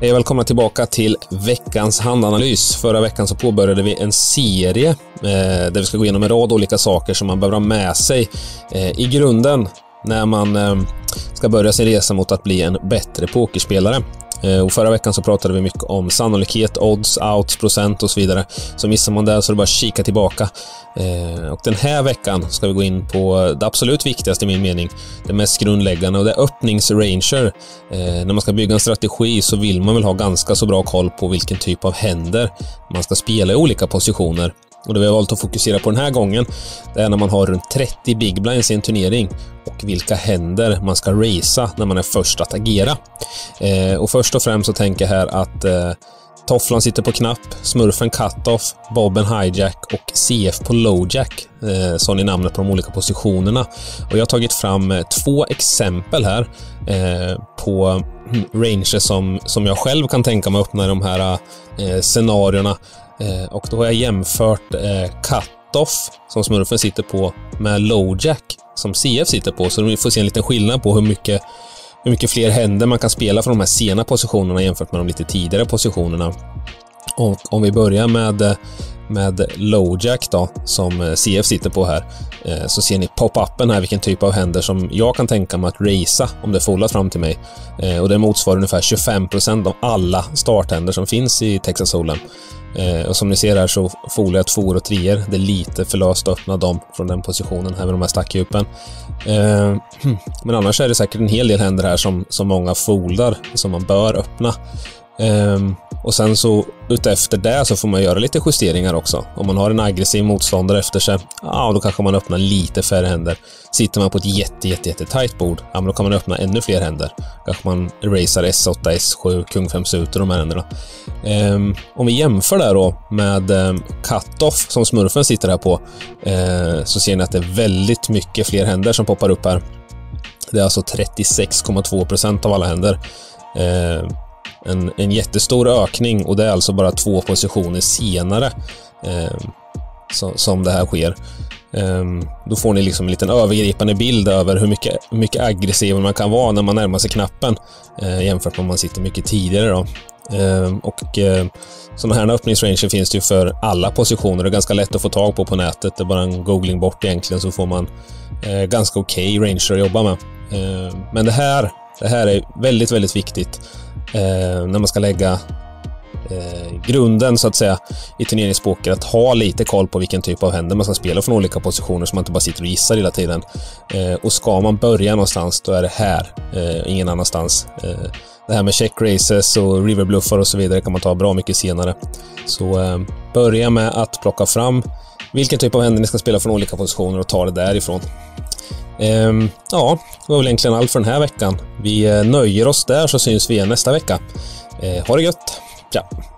Hej välkomna tillbaka till veckans handanalys. Förra veckan så påbörjade vi en serie eh, där vi ska gå igenom en rad olika saker som man behöver ha med sig eh, i grunden när man eh, ska börja sin resa mot att bli en bättre pokerspelare. Eh, och förra veckan så pratade vi mycket om sannolikhet, odds, outs, procent och så vidare. Så missar man det så är det bara att kika tillbaka. Eh, och den här veckan ska vi gå in på det absolut viktigaste i min mening. Det mest grundläggande och det är öppningsranger. Eh, när man ska bygga en strategi så vill man väl ha ganska så bra koll på vilken typ av händer man ska spela i olika positioner. Och det vi har valt att fokusera på den här gången, det är när man har runt 30 big blinds i en turnering och vilka händer man ska racea när man är först att agera. Eh, och först och främst så tänker jag här att eh, Tofflan sitter på knapp, Smurfen cut-off, Bobben hijack och CF på lowjack. Eh, så ni namnet på de olika positionerna. Och jag har tagit fram eh, två exempel här eh, på mm, ranger som, som jag själv kan tänka mig öppna i de här eh, scenarierna. Eh, och då har jag jämfört eh, cut-off som smurfen sitter på med lowjack som CF sitter på. Så vi får se en liten skillnad på hur mycket, hur mycket fler händer man kan spela från de här sena positionerna jämfört med de lite tidigare positionerna. Och om vi börjar med, eh, med lowjack då, som eh, CF sitter på här, eh, så ser ni pop-upen här vilken typ av händer som jag kan tänka mig att racea om det fullat fram till mig. Eh, och det motsvarar ungefär 25% av alla starthänder som finns i Texas Hold'em. Och som ni ser här så folar jag tvåor och treor. Det är lite för löst att öppna dem från den positionen här med de här stackdjupen. Men annars är det säkert en hel del händer här som, som många foldar som man bör öppna. Eh, och sen så utefter det så får man göra lite justeringar också. Om man har en aggressiv motståndare efter sig, ja då kanske man öppnar lite färre händer. Sitter man på ett jätte, jätte, jätte tight bord, ja men då kan man öppna ännu fler händer. Kanske man erasar S8, S7, kung 5 suter de här händerna. Um, om vi jämför det då med um, cut-off som smurfen sitter här på, uh, så ser ni att det är väldigt mycket fler händer som poppar upp här. Det är alltså 36,2 procent av alla händer. Uh, en, en jättestor ökning och det är alltså bara två positioner senare eh, som, som det här sker. Eh, då får ni liksom en liten övergripande bild över hur mycket, mycket aggressiv man kan vara när man närmar sig knappen eh, jämfört med om man sitter mycket tidigare. Då. Ehm, och eh, sådana här öppningsranger finns det ju för alla positioner. Det är ganska lätt att få tag på på nätet. Det är bara en googling bort egentligen så får man eh, ganska okej okay ranger att jobba med. Ehm, men det här, det här är väldigt, väldigt viktigt eh, när man ska lägga eh, grunden så att säga i turneringspoker. Att ha lite koll på vilken typ av händer man ska spela från olika positioner så man inte bara sitter och gissar hela tiden. Eh, och ska man börja någonstans, då är det här, eh, ingen annanstans. Eh, det här med check races och riverbluffar och så vidare kan man ta bra mycket senare. Så eh, börja med att plocka fram vilken typ av händer ni ska spela från olika positioner och ta det därifrån. Ehm, ja, det var väl egentligen allt för den här veckan. Vi eh, nöjer oss där så syns vi igen nästa vecka. Eh, ha det gött! Ciao!